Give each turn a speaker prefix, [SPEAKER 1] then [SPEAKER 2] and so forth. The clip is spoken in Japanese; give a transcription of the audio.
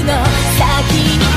[SPEAKER 1] の先に